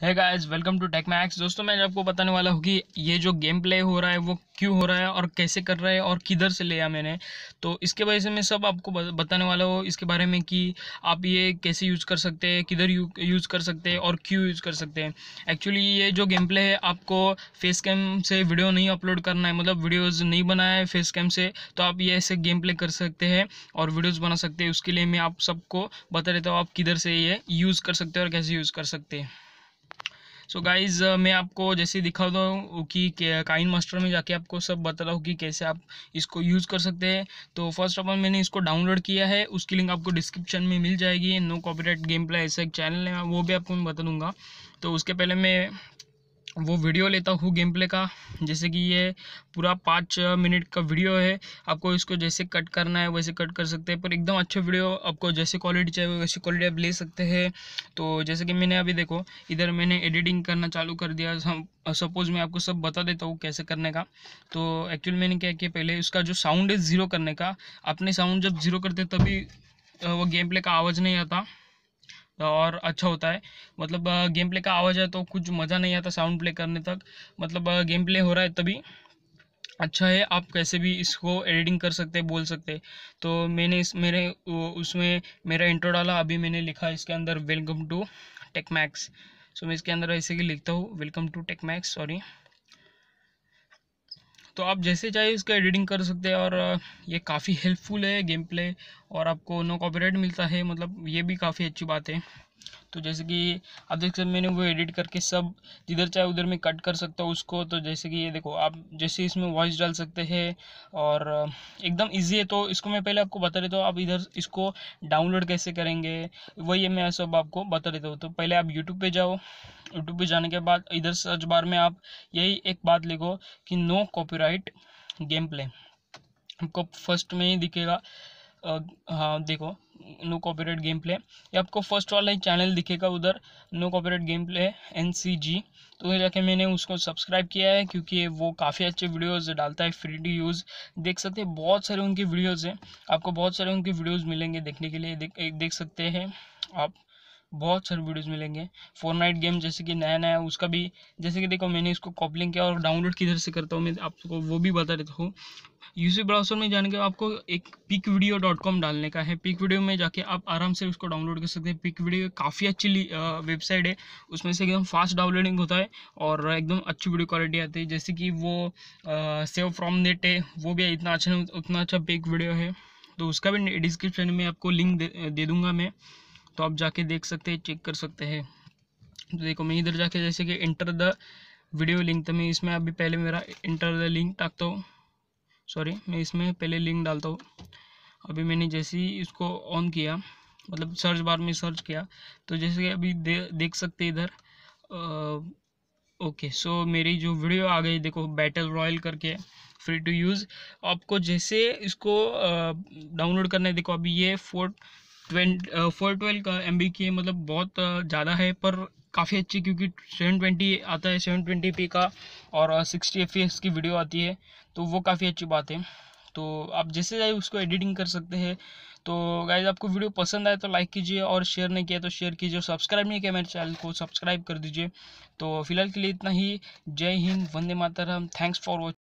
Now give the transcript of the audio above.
है guys welcome to tech max दोस्तों मैं आपको बताने वाला हूँ कि ये जो गेम प्ले हो रहा है, वो क्यों हो रहा है और कैसे कर रहा है और किधर से लिया मैंने। तो इसके वजह से मैं सब आपको बताने वाला हूँ इसके बारे में कि आप ये कैसे यूज़ कर सकते हैं, किधर यूज़ कर सकते हैं और क्यों यूज़ कर सकते हैं। एक्चुअली ये जो गेम प्ले है, आपको फेस कैम से वीडियो नहीं अपलोड करना है। मतलब वीडियोज़ नहीं बनाया है फेस कैम से तो आप ये ऐसे गेम प्ले कर सकते हैं और वीडियोज़ बना सकते हैं। उसके लिए मैं आप सबको बता देता हूँ आप किधर से ये यूज़ कर सकते हैं और कैसे यूज़ कर सकते हैं। सो so गाइज़ uh, मैं आपको जैसे दिखाता हूँ कि काइन मास्टर में जाके आपको सब बता रहा हूँ कि कैसे आप इसको यूज़ कर सकते हैं। तो फ़र्स्ट ऑफ़ ऑल मैंने इसको डाउनलोड किया है। उसकी लिंक आपको डिस्क्रिप्शन में मिल जाएगी। नो कॉपरेट गेम प्ले ऐसा एक चैनल है वो भी आपको मैं बता दूँगा। तो उसके पहले मैं वो वीडियो लेता हूँ गेम प्ले का। जैसे कि ये पूरा पाँच मिनट का वीडियो है। आपको इसको जैसे कट करना है, वैसे कट कर सकते हैं। पर एकदम अच्छा वीडियो आपको जैसे क्वालिटी चाहिए, वैसी क्वालिटी आप ले सकते हैं। तो जैसे कि मैंने अभी देखो, इधर मैंने एडिटिंग करना चालू कर दिया। सपोज़ मैं आपको सब बता देता हूँ कैसे करने का। तो एक्चुअली मैंने क्या किया पहले, उसका जो साउंड है ज़ीरो करने का। अपने साउंड जब ज़ीरो करते तभी वो गेम प्ले का आवाज़ नहीं आता। और अच्छा होता है। मतलब गेम प्ले का आवाज़ है तो कुछ मज़ा नहीं आता साउंड प्ले करने तक। मतलब गेम प्ले हो रहा है तभी अच्छा है। आप कैसे भी इसको एडिटिंग कर सकते बोल सकते तो मैंने इस, मेरे उसमें मेरा इंट्रो डाला। अभी मैंने लिखा इसके अंदर वेलकम टू टेक मैक्स सो मैं इसके अंदर ऐसे ही लिखता हूँ welcome to tech max sorry तो आप जैसे चाहे उसका एडिटिंग कर सकते हैं और ये काफ़ी हेल्पफुल है गेम प्ले और आपको नो कॉपीराइट मिलता है मतलब ये भी काफ़ी अच्छी बात है। तो जैसे कि आप देख सकते मैंने वो एडिट करके सब जिधर चाहे उधर में कट कर सकता हूँ उसको। तो जैसे कि ये देखो, आप जैसे इसमें वॉइस डाल सकते हैं और एकदम इजी है। तो इसको मैं पहले आपको बता देता हूँ, आप इधर इसको डाउनलोड कैसे करेंगे, वही मैं सब आपको बता देता हूँ। तो पहले आप यूट्यूब पर जाओ। यूट्यूब पे जाने के बाद इधर सर्च बार में आप यही एक बात लिखो कि नो कॉपीराइट गेम प्ले आपको फ़र्स्ट में ही दिखेगा हाँ देखो, नो कॉपीराइट गेम प्ले। ये आपको फ़र्स्ट वाला ही चैनल दिखेगा उधर, no copyright game play N C G तो जाके मैंने उसको सब्सक्राइब किया है, क्योंकि वो काफ़ी अच्छे वीडियोस डालता है फ्री टू यूज़ देख सकते हैं, बहुत सारे उनके वीडियोस हैं। आपको बहुत सारे उनके वीडियोस मिलेंगे देखने के लिए। देख देख सकते हैं आप। बहुत सारे वीडियोस मिलेंगे। फोर गेम जैसे कि नया नया उसका भी जैसे कि देखो मैंने इसको कॉपलिंग किया और डाउनलोड किधर से करता हूँ मैं आपको वो भी बता देता हूँ। यूसी ब्राउज़र में जाने के आपको एक पिक वीडियो डॉट कॉम डालने का है। पिक वीडियो में जाके आप आराम से उसको डाउनलोड कर सकते हैं। पिक वीडियो काफ़ी अच्छी वेबसाइट है। उसमें से एकदम फास्ट डाउनलोडिंग होता है और एकदम अच्छी वीडियो क्वालिटी आती है। जैसे कि वो सेव फ्रॉम नेट है वो भी इतना अच्छा उतना अच्छा पिक वीडियो है। तो उसका भी डिस्क्रिप्शन में आपको लिंक दे, दे दूँगा मैं। तो आप जाके देख सकते हैं चेक कर सकते हैं। तो देखो मैं इधर जाके जैसे कि इंटर द वीडियो लिंक तो मैं इसमें अभी पहले मेरा इंटर द लिंक टाकता हूँ। सॉरी मैं इसमें पहले लिंक डालता हूँ। अभी मैंने जैसे ही इसको ऑन किया मतलब सर्च बार में सर्च किया तो जैसे कि अभी दे, देख सकते इधर। ओके सो मेरी जो वीडियो आ गई देखो बैटल रॉयल करके फ्री टू यूज़ आपको जैसे इसको डाउनलोड करना है देखो अभी ये फोर ट्वेंट फोर ट्वेल्व का एम की मतलब बहुत ज़्यादा है, पर काफ़ी अच्छी क्योंकि सेवन ट्वेंटी आता है, सेवन ट्वेंटी पी का और सिक्सटी एफएस की वीडियो आती है तो वो काफ़ी अच्छी बात है। तो आप जैसे चाहे उसको एडिटिंग कर सकते हैं। तो गाइज़ आपको वीडियो पसंद आए तो लाइक कीजिए और शेयर नहीं किया तो शेयर कीजिए सब्सक्राइब नहीं किया मेरे चैनल को, सब्सक्राइब कर दीजिए। तो फ़िलहाल के लिए इतना ही। जय हिंद, वंदे मातरम। Thanks for watching